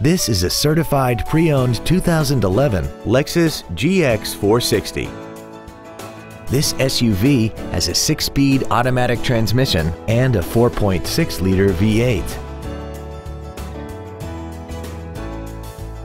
This is a certified pre-owned 2011 Lexus GX 460. This SUV has a six-speed automatic transmission and a 4.6-liter V8.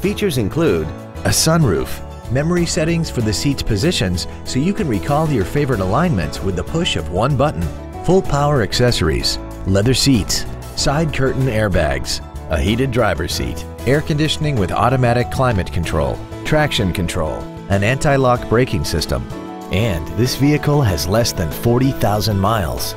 Features include a sunroof, memory settings for the seat's positions so you can recall your favorite alignments with the push of one button, full power accessories, leather seats, side curtain airbags, a heated driver's seat, air conditioning with automatic climate control, traction control, an anti-lock braking system, and this vehicle has less than 40,000 miles.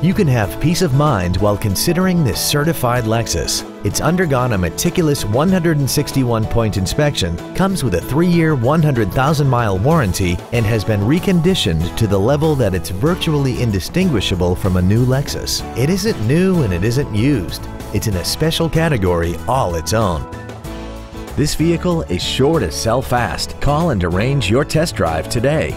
You can have peace of mind while considering this certified Lexus. It's undergone a meticulous 161-point inspection, comes with a 3-year, 100,000-mile warranty, and has been reconditioned to the level that it's virtually indistinguishable from a new Lexus. It isn't new and it isn't used. It's in a special category all its own. This vehicle is sure to sell fast. Call and arrange your test drive today.